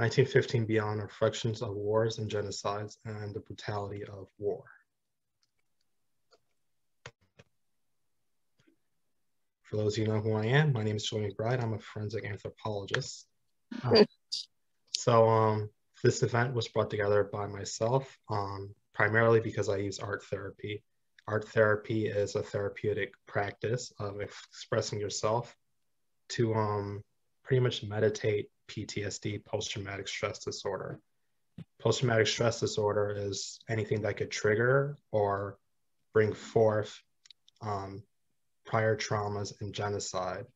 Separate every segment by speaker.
Speaker 1: 1915 Beyond Reflections of Wars and Genocides and the Brutality of War. For those of you know who I am, my name is Julian McBride. I'm a forensic anthropologist. Uh, so um, this event was brought together by myself, um, primarily because I use art therapy. Art therapy is a therapeutic practice of expressing yourself to um, pretty much meditate PTSD, post-traumatic stress disorder. Post-traumatic stress disorder is anything that could trigger or bring forth um, prior traumas and genocide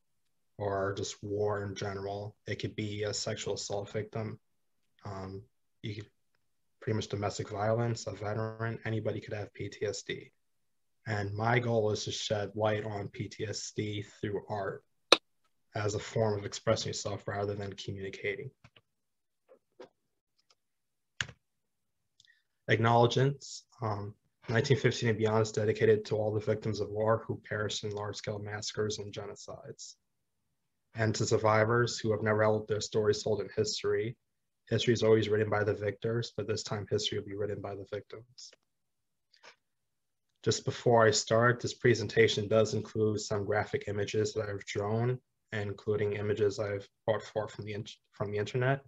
Speaker 1: or just war in general. It could be a sexual assault victim. Um, you could pretty much domestic violence, a veteran, anybody could have PTSD. And my goal is to shed light on PTSD through art as a form of expressing yourself rather than communicating. Acknowledgements. Um, 1915 and beyond is dedicated to all the victims of war who perished in large-scale massacres and genocides. And to survivors who have never held their stories told in history. History is always written by the victors, but this time history will be written by the victims. Just before I start, this presentation does include some graphic images that I've drawn, including images I've brought forth from the, from the internet.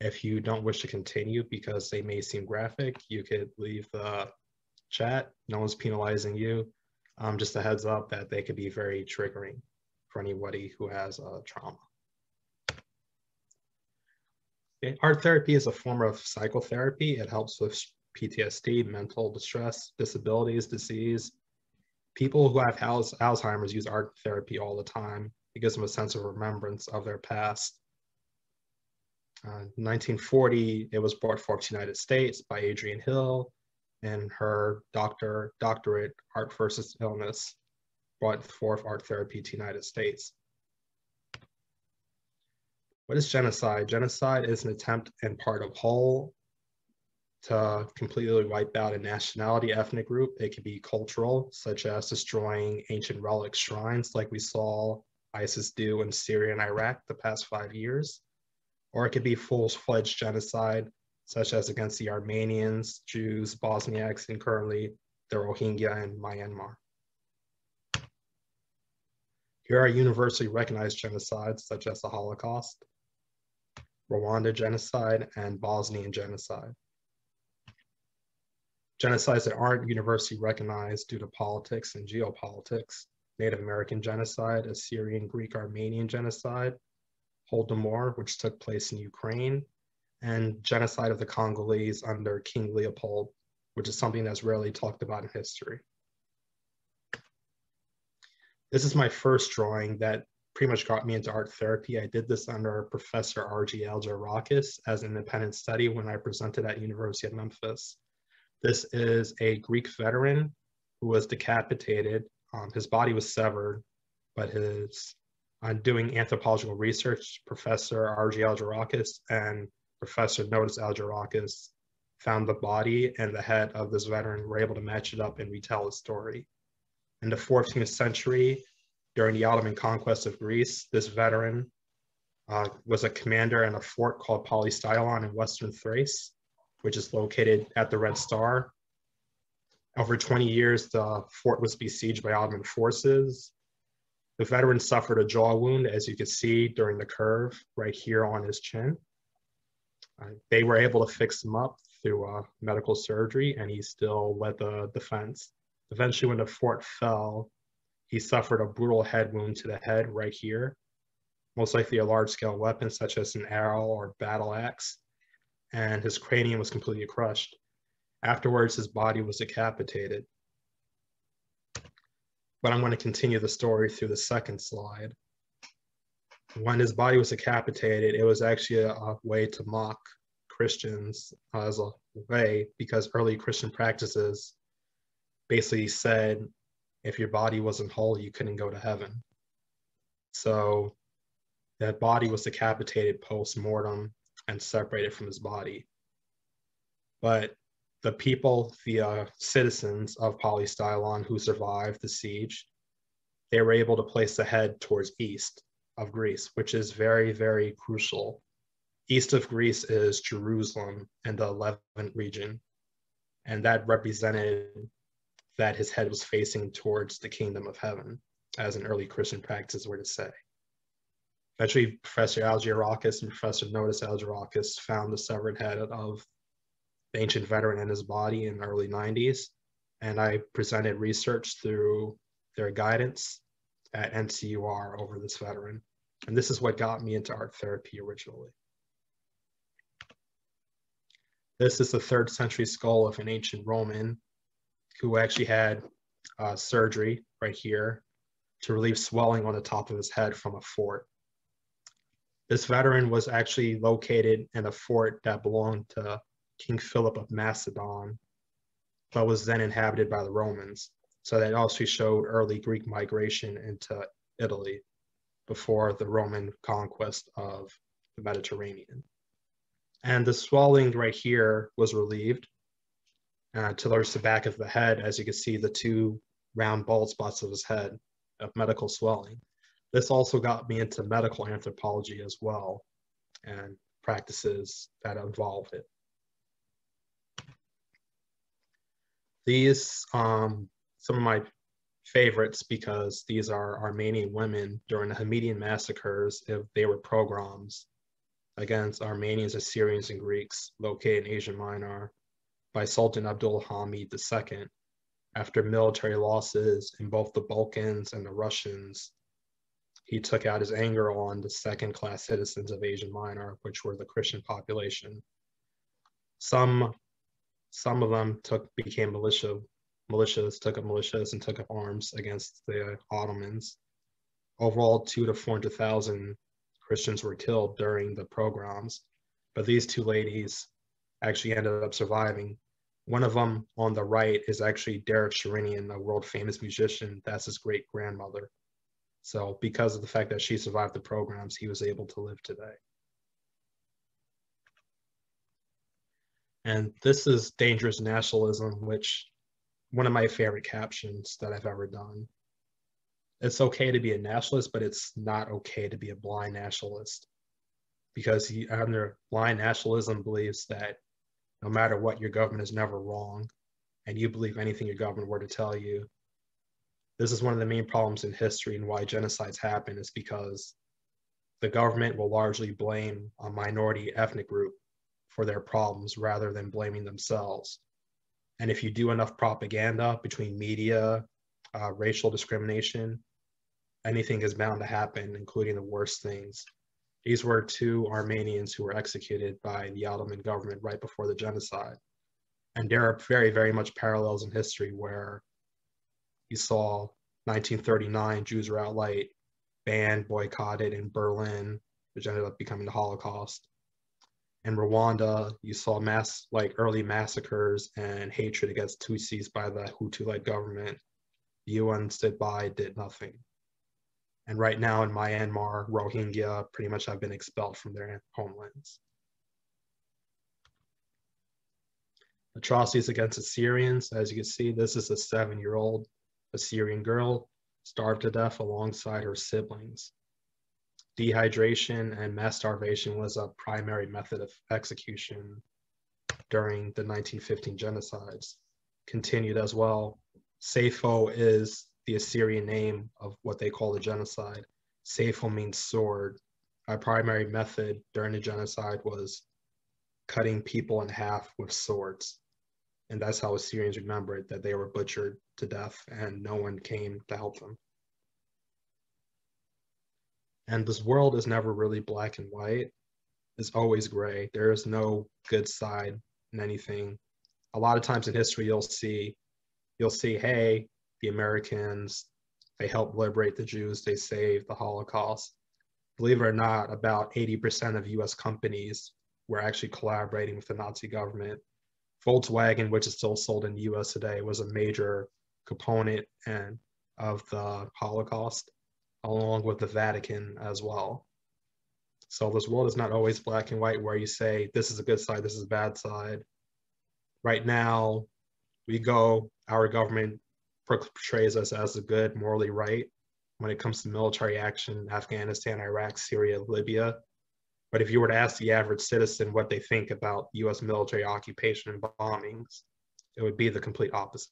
Speaker 1: If you don't wish to continue because they may seem graphic, you could leave the chat. No one's penalizing you. Um, just a heads up that they could be very triggering for anybody who has a trauma. Art therapy is a form of psychotherapy. It helps with PTSD, mental distress, disabilities, disease. People who have Alzheimer's use art therapy all the time. It gives them a sense of remembrance of their past. Uh, 1940, it was brought forth to the United States by Adrian Hill and her doctor doctorate art versus illness brought forth art therapy to the United States. What is genocide? Genocide is an attempt in part of whole to completely wipe out a nationality, ethnic group. It could be cultural, such as destroying ancient relic shrines like we saw ISIS do in Syria and Iraq the past five years. Or it could be full-fledged genocide, such as against the Armenians, Jews, Bosniaks, and currently the Rohingya in Myanmar. Here are universally recognized genocides such as the Holocaust, Rwanda genocide, and Bosnian genocide. Genocides that aren't universally recognized due to politics and geopolitics, Native American genocide, Assyrian, Greek, Armenian genocide, Holodomor, which took place in Ukraine, and genocide of the Congolese under King Leopold, which is something that's rarely talked about in history. This is my first drawing that pretty much got me into art therapy. I did this under Professor Argio Agelarakis as an independent study when I presented at University of Memphis. This is a Greek veteran who was decapitated. Um, his body was severed, but his on uh, doing anthropological research, Professor Argio And Professor Notis Agelarakis found the body and the head of this veteran, were able to match it up and retell the story. In the 14th century, during the Ottoman conquest of Greece, this veteran uh, was a commander in a fort called Polystylon in Western Thrace, which is located at the Red Star. Over 20 years, the fort was besieged by Ottoman forces. The veteran suffered a jaw wound, as you can see during the curve right here on his chin. Uh, they were able to fix him up through uh, medical surgery and he still led the defense. Eventually when the fort fell, he suffered a brutal head wound to the head right here, most likely a large scale weapon such as an arrow or battle axe, and his cranium was completely crushed. Afterwards, his body was decapitated. But I'm going to continue the story through the second slide when his body was decapitated, it was actually a, a way to mock Christians as a way because early Christian practices basically said if your body wasn't whole, you couldn't go to heaven. So that body was decapitated post mortem and separated from his body. But the people, the uh, citizens of Polystylon who survived the siege, they were able to place the head towards east of Greece, which is very, very crucial east of Greece is Jerusalem and the Levant region. And that represented that his head was facing towards the kingdom of heaven, as an early Christian practice were to say. Eventually, Professor Agelarakis and Professor Notis Agelarakis found the severed head of ancient veteran in his body in the early 90s. And I presented research through their guidance at NCUR over this veteran. And this is what got me into art therapy originally. This is the third century skull of an ancient Roman who actually had uh, surgery right here to relieve swelling on the top of his head from a fort. This veteran was actually located in a fort that belonged to King Philip of Macedon, but was then inhabited by the Romans. So that also showed early Greek migration into Italy before the Roman conquest of the Mediterranean. And the swelling right here was relieved uh, towards the back of the head, as you can see the two round bald spots of his head of medical swelling. This also got me into medical anthropology as well and practices that involved it. These, um, some of my favorites because these are Armenian women during the Hamidian massacres if they were pogroms against Armenians, Assyrians, and Greeks located in Asia Minor by Sultan Abdul Hamid II after military losses in both the Balkans and the Russians. He took out his anger on the second class citizens of Asia Minor, which were the Christian population. Some some of them took became militia militias, took up militias and took up arms against the Ottomans. Overall, two to 400,000 Christians were killed during the pogroms, but these two ladies actually ended up surviving. One of them on the right is actually Derek Sherinian, a world famous musician. That's his great grandmother. So because of the fact that she survived the pogroms, he was able to live today. And this is Dangerous Nationalism, which one of my favorite captions that I've ever done. It's okay to be a nationalist, but it's not okay to be a blind nationalist because he, under blind nationalism believes that no matter what, your government is never wrong, and you believe anything your government were to tell you. This is one of the main problems in history and why genocides happen is because the government will largely blame a minority ethnic group for their problems rather than blaming themselves. And if you do enough propaganda between media, uh, racial discrimination, anything is bound to happen, including the worst things. These were two Armenians who were executed by the Ottoman government right before the genocide. And there are very, very much parallels in history where you saw 1939, Jews were outright banned, boycotted in Berlin, which ended up becoming the Holocaust in Rwanda, you saw mass like early massacres and hatred against Tutsis by the Hutu-led government. The UN stood by, did nothing. And right now in Myanmar, Rohingya pretty much have been expelled from their homelands. Atrocities against Assyrians, as you can see, this is a seven-year-old Assyrian girl starved to death alongside her siblings dehydration and mass starvation was a primary method of execution during the 1915 genocides. Continued as well. Sayfo is the Assyrian name of what they call the genocide. Sayfo means sword. Our primary method during the genocide was cutting people in half with swords. And that's how Assyrians remembered that they were butchered to death and no one came to help them. And this world is never really black and white. It's always gray. There is no good side in anything. A lot of times in history, you'll see, you'll see, hey, the Americans, they helped liberate the Jews, they saved the Holocaust. Believe it or not, about 80% of US companies were actually collaborating with the Nazi government. Volkswagen, which is still sold in the US today, was a major component and of the Holocaust along with the Vatican as well. So this world is not always black and white where you say this is a good side, this is a bad side. Right now, we go, our government portrays us as a good, morally right when it comes to military action, Afghanistan, Iraq, Syria, Libya. But if you were to ask the average citizen what they think about US military occupation and bombings, it would be the complete opposite.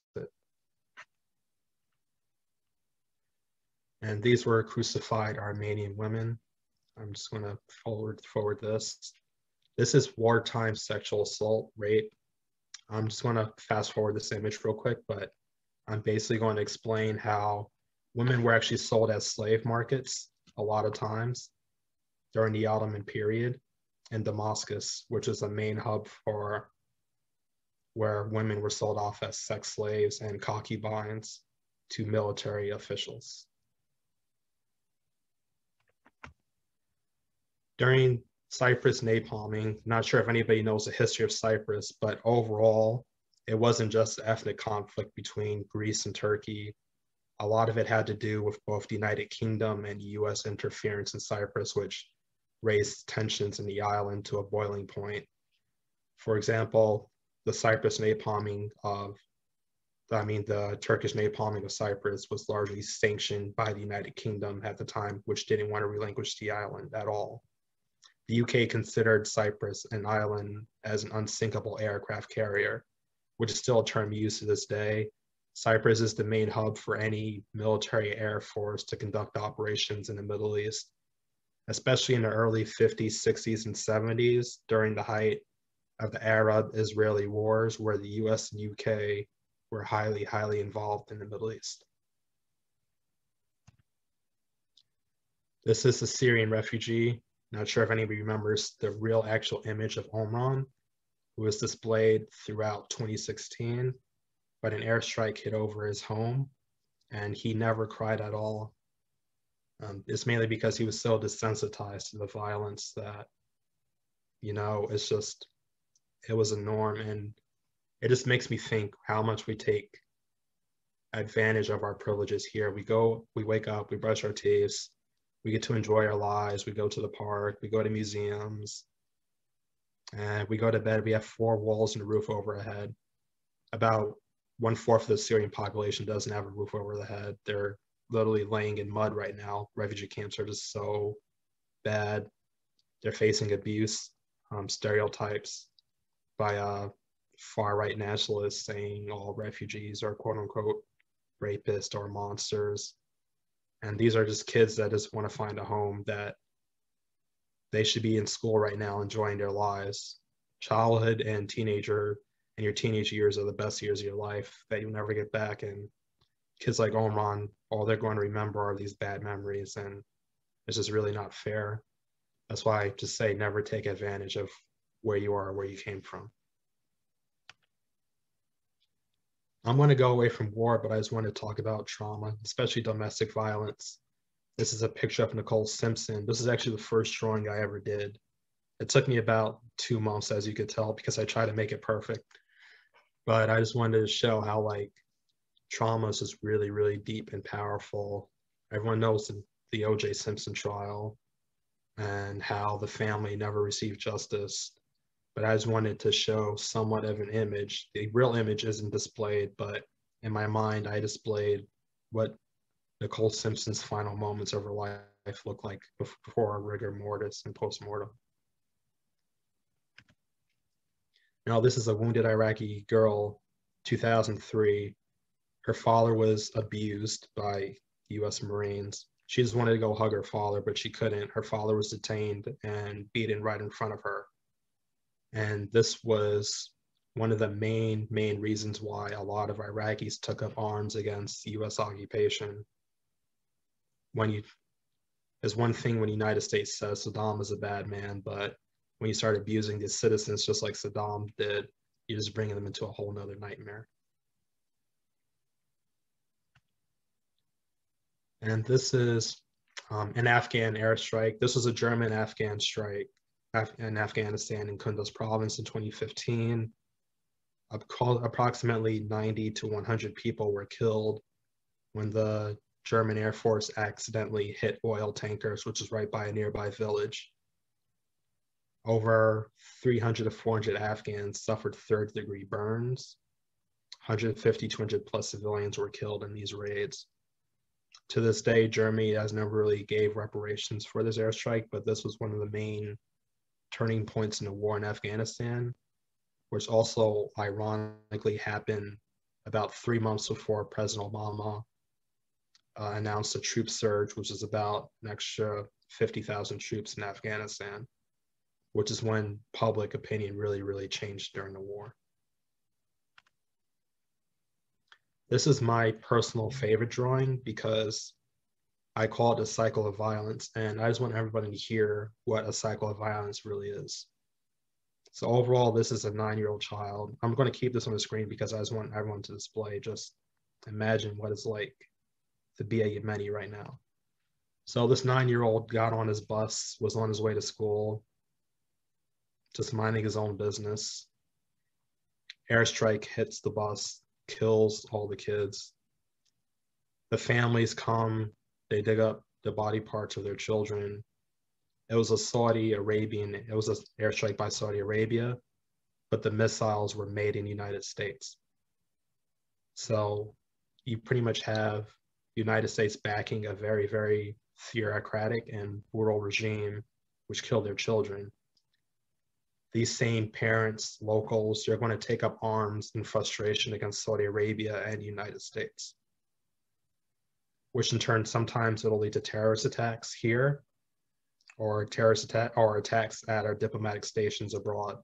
Speaker 1: And these were crucified Armenian women. I'm just going to forward forward this. This is wartime sexual assault, rape. I'm just going to fast forward this image real quick, but I'm basically going to explain how women were actually sold as slave markets a lot of times during the Ottoman period in Damascus, which is a main hub for where women were sold off as sex slaves and concubines to military officials. During Cyprus napalming, not sure if anybody knows the history of Cyprus, but overall, it wasn't just ethnic conflict between Greece and Turkey. A lot of it had to do with both the United Kingdom and US interference in Cyprus, which raised tensions in the island to a boiling point. For example, the Cyprus napalming of, I mean, the Turkish napalming of Cyprus was largely sanctioned by the United Kingdom at the time, which didn't want to relinquish the island at all. The UK considered Cyprus an island as an unsinkable aircraft carrier, which is still a term used to this day. Cyprus is the main hub for any military air force to conduct operations in the Middle East especially in the early 50s, 60s, and 70s during the height of the Arab Israeli wars, where the US and UK were highly, highly involved in the Middle East. This is a Syrian refugee. Not sure if anybody remembers the real actual image of Omran, who was displayed throughout 2016, but an airstrike hit over his home and he never cried at all um, it's mainly because he was so desensitized to the violence that, you know, it's just, it was a norm. And it just makes me think how much we take advantage of our privileges here. We go, we wake up, we brush our teeth, we get to enjoy our lives, we go to the park, we go to museums, and we go to bed. We have four walls and a roof over our head. About one fourth of the Syrian population doesn't have a roof over their head. They're literally laying in mud right now. Refugee camps are just so bad. They're facing abuse, um, stereotypes by uh, far right nationalists saying all refugees are quote unquote rapists or monsters. And these are just kids that just want to find a home that they should be in school right now enjoying their lives. Childhood and teenager and your teenage years are the best years of your life that you'll never get back. And kids like Omran, all they're going to remember are these bad memories, and it's just really not fair. That's why I just say never take advantage of where you are, where you came from. I'm going to go away from war, but I just want to talk about trauma, especially domestic violence. This is a picture of Nicole Simpson. This is actually the first drawing I ever did. It took me about two months, as you could tell, because I tried to make it perfect. But I just wanted to show how like trauma is just really, really deep and powerful. Everyone knows the, the O.J. Simpson trial and how the family never received justice. But I just wanted to show somewhat of an image. The real image isn't displayed, but in my mind, I displayed what Nicole Simpson's final moments of her life look like before rigor mortis and post-mortem. Now, this is a wounded Iraqi girl, 2003, her father was abused by US Marines. She just wanted to go hug her father, but she couldn't. Her father was detained and beaten right in front of her. And this was one of the main, main reasons why a lot of Iraqis took up arms against the US occupation. When you, there's one thing when the United States says Saddam is a bad man, but when you start abusing the citizens just like Saddam did, you're just bringing them into a whole nother nightmare. And this is um, an Afghan airstrike. This was a German Afghan strike Af in Afghanistan in Kunduz province in 2015. Approximately 90 to 100 people were killed when the German Air Force accidentally hit oil tankers, which is right by a nearby village. Over 300 to 400 Afghans suffered third degree burns. 150 to 200 plus civilians were killed in these raids to this day, Germany has never really gave reparations for this airstrike, but this was one of the main turning points in the war in Afghanistan, which also ironically happened about three months before President Obama uh, announced a troop surge, which is about an extra 50,000 troops in Afghanistan, which is when public opinion really, really changed during the war. This is my personal favorite drawing because I call it a cycle of violence, and I just want everybody to hear what a cycle of violence really is. So overall, this is a nine-year-old child. I'm going to keep this on the screen because I just want everyone to display. Just imagine what it's like to be a Yemeni right now. So this nine-year-old got on his bus, was on his way to school, just minding his own business. Airstrike hits the bus, kills all the kids. The families come, they dig up the body parts of their children. It was a Saudi Arabian, it was an airstrike by Saudi Arabia, but the missiles were made in the United States. So you pretty much have United States backing a very, very theocratic and brutal regime which killed their children. These same parents, locals, they're going to take up arms in frustration against Saudi Arabia and the United States, which in turn sometimes it'll lead to terrorist attacks here or terrorist attack or attacks at our diplomatic stations abroad.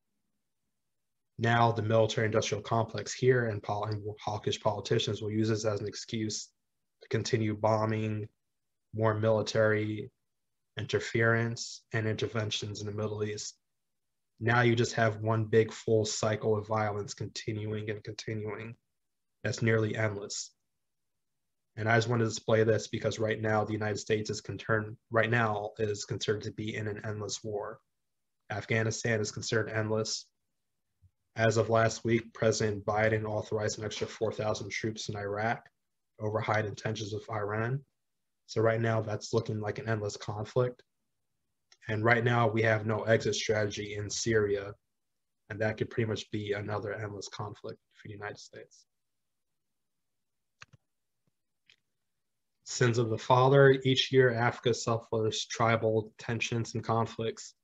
Speaker 1: Now the military industrial complex here and, pol- and hawkish politicians will use this as an excuse to continue bombing, more military interference and interventions in the Middle East. Now you just have one big full cycle of violence continuing and continuing. That's nearly endless. And I just want to display this because right now the United States is concerned right now is considered to be in an endless war. Afghanistan is considered endless. As of last week, President Biden authorized an extra 4,000 troops in Iraq over high intentions with Iran. So right now that's looking like an endless conflict. And right now we have no exit strategy in Syria. And that could pretty much be another endless conflict for the United States. Sins of the Father. Each year, Africa suffers tribal tensions and conflicts.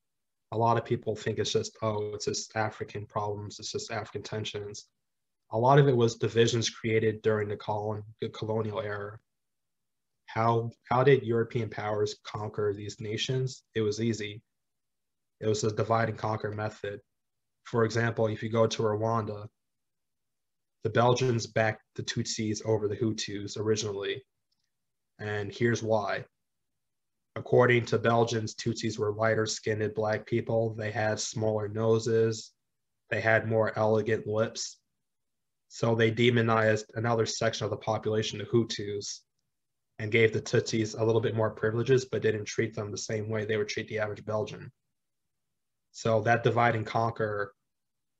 Speaker 1: A lot of people think it's just, oh, it's just African problems, it's just African tensions. A lot of it was divisions created during the, colon, colonial era. How, how did European powers conquer these nations? It was easy. It was a divide and conquer method. For example, if you go to Rwanda, the Belgians backed the Tutsis over the Hutus originally and here's why. According to Belgians, Tutsis were lighter skinned black people. They had smaller noses. They had more elegant lips. So they demonized another section of the population, the Hutus, and gave the Tutsis a little bit more privileges, but didn't treat them the same way they would treat the average Belgian. So that divide and conquer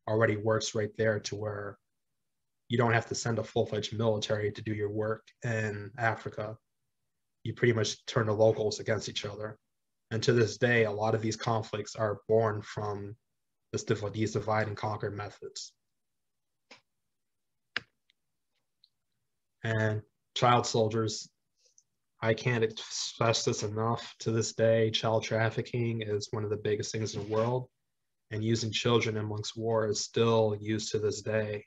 Speaker 1: already works right there to where you don't have to send a full-fledged military to do your work in Africa you pretty much turn the locals against each other. And to this day, a lot of these conflicts are born from this, these divide and conquer methods. And child soldiers, I can't express this enough. To this day, child trafficking is one of the biggest things in the world. And using children amongst war is still used to this day.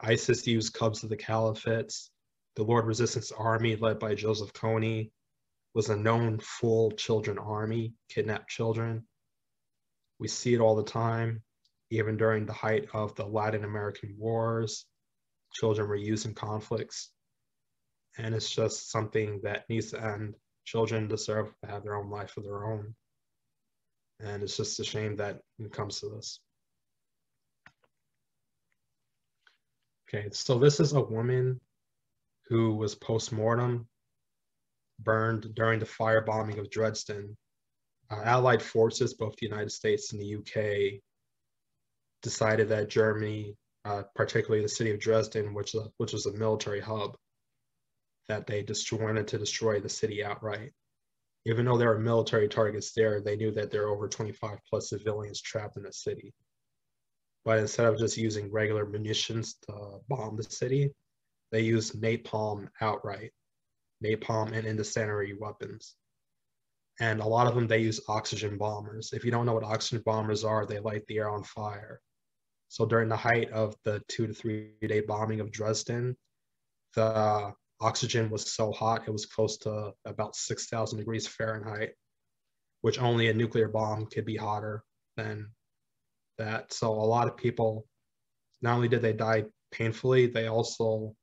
Speaker 1: ISIS used cubs of the caliphates the Lord Resistance Army, led by Joseph Kony, was a known full children army, kidnapped children. We see it all the time, even during the height of the Latin American wars. Children were used in conflicts. And it's just something that needs to end. Children deserve to have their own life of their own. And it's just a shame that it comes to this. Okay, so this is a woman who was post-mortem burned during the firebombing of Dresden. Uh, Allied forces, both the United States and the UK, decided that Germany, uh, particularly the city of Dresden, which, uh, which was a military hub, that they just wanted to destroy the city outright. Even though there were military targets there, they knew that there were over 25 plus civilians trapped in the city. But instead of just using regular munitions to bomb the city, they used napalm outright, napalm and incendiary weapons. And a lot of them, they use oxygen bombers. If you don't know what oxygen bombers are, they light the air on fire. So during the height of the two to three day bombing of Dresden, the oxygen was so hot, it was close to about 6,000 degrees Fahrenheit, which only a nuclear bomb could be hotter than that. So a lot of people, not only did they die painfully, they also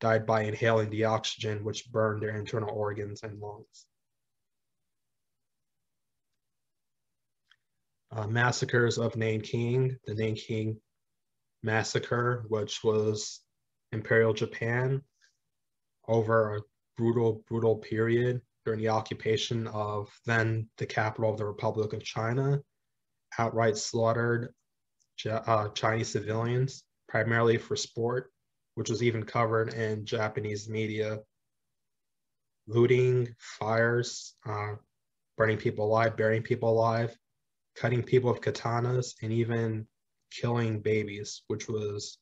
Speaker 1: died by inhaling the oxygen, which burned their internal organs and lungs. Uh, massacres of Nanking, the Nanking massacre, which was Imperial Japan over a brutal, brutal period during the occupation of then the capital of the Republic of China, outright slaughtered uh, Chinese civilians, primarily for sport, which was even covered in Japanese media. Looting, fires, uh, burning people alive, burying people alive, cutting people with katanas, and even killing babies, which was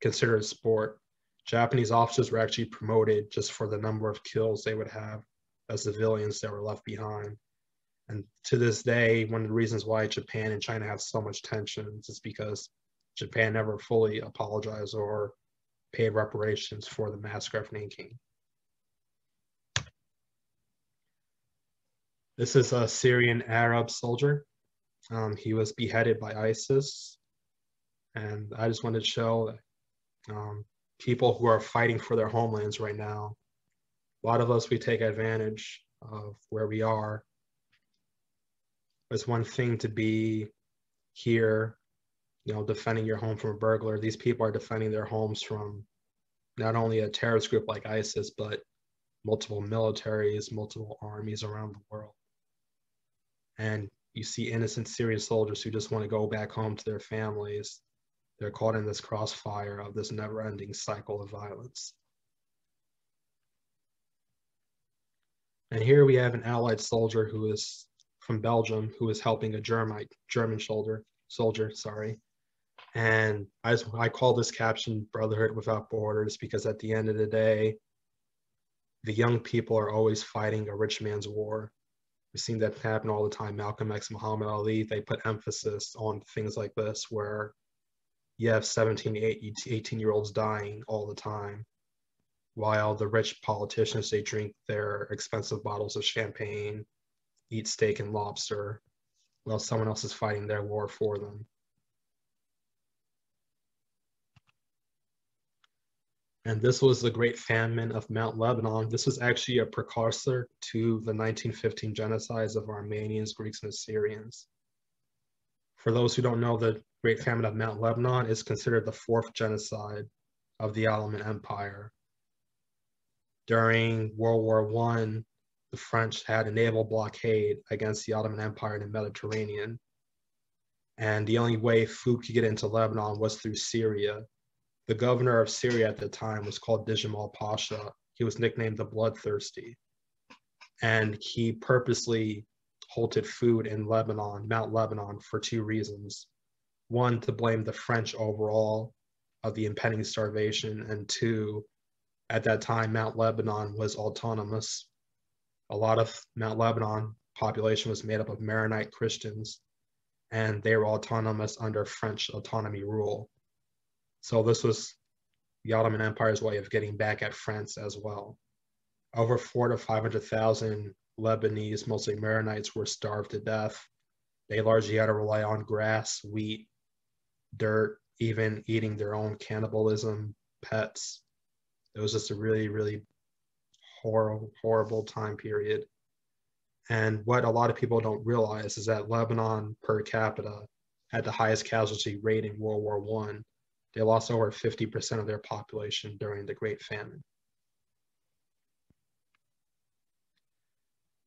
Speaker 1: considered a sport. Japanese officers were actually promoted just for the number of kills they would have as civilians that were left behind. And to this day, one of the reasons why Japan and China have so much tension is because Japan never fully apologized or paid reparations for the massacre of Nanking. This is a Syrian Arab soldier. Um, he was beheaded by ISIS. And I just wanted to show um, people who are fighting for their homelands right now. A lot of us, we take advantage of where we are it's one thing to be here, you know, defending your home from a burglar. These people are defending their homes from not only a terrorist group like ISIS, but multiple militaries, multiple armies around the world. And you see innocent Syrian soldiers who just want to go back home to their families. They're caught in this crossfire of this never ending cycle of violence. And here we have an Allied soldier who is from Belgium who is helping a German German soldier soldier, sorry. And I I call this caption Brotherhood Without Borders because at the end of the day, the young people are always fighting a rich man's war. We've seen that happen all the time. Malcolm X, Muhammad Ali, they put emphasis on things like this where you have 17, 18 year olds dying all the time, while the rich politicians, they drink their expensive bottles of champagne eat steak and lobster while someone else is fighting their war for them. And this was the Great Famine of Mount Lebanon. This was actually a precursor to the 1915 genocides of Armenians, Greeks, and Assyrians. For those who don't know, the Great Famine of Mount Lebanon is considered the fourth genocide of the Ottoman Empire. During World War I, the French had a naval blockade against the Ottoman Empire in the Mediterranean. And the only way food could get into Lebanon was through Syria. The governor of Syria at the time was called Djemal Pasha. He was nicknamed the Bloodthirsty. And he purposely halted food in Lebanon, Mount Lebanon, for two reasons. One, to blame the French overall of the impending starvation, and two, at that time, Mount Lebanon was autonomous a lot of Mount Lebanon population was made up of Maronite Christians, and they were autonomous under French autonomy rule. So this was the Ottoman Empire's way of getting back at France as well. Over four to 500,000 Lebanese, mostly Maronites, were starved to death. They largely had to rely on grass, wheat, dirt, even eating their own cannibalism, pets. It was just a really, really horrible, horrible time period. And what a lot of people don't realize is that Lebanon per capita had the highest casualty rate in World War One. They lost over 50% of their population during the Great Famine.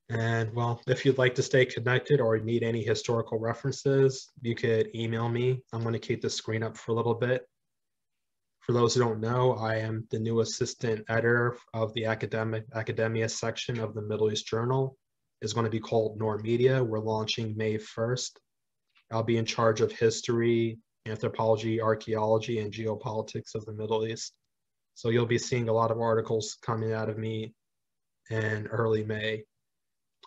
Speaker 1: And well, if you'd like to stay connected or need any historical references, you could email me. I'm going to keep the screen up for a little bit. For those who don't know, I am the new assistant editor of the academic academia section of the Middle East Journal. It's going to be called Nor Media. We're launching May 1st. I'll be in charge of history, anthropology, archaeology, and geopolitics of the Middle East. So you'll be seeing a lot of articles coming out of me in early May.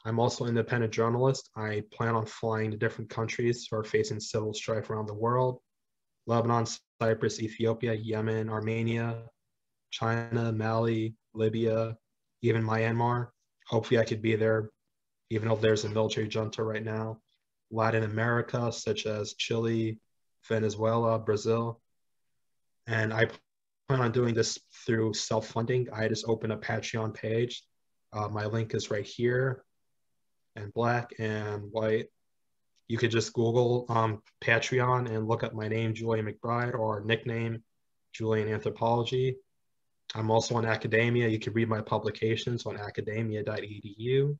Speaker 1: I'm also an independent journalist. I plan on flying to different countries who are facing civil strife around the world. Lebanon, Cyprus, Ethiopia, Yemen, Armenia, China, Mali, Libya, even Myanmar. Hopefully I could be there, even though there's a military junta right now. Latin America, such as Chile, Venezuela, Brazil. And I plan on doing this through self-funding. I just opened a Patreon page. Uh, my link is right here and black and white. You could just Google um, Patreon and look up my name, Julian McBride, or nickname, Julian Anthropology. I'm also on academia. You can read my publications on academia.edu.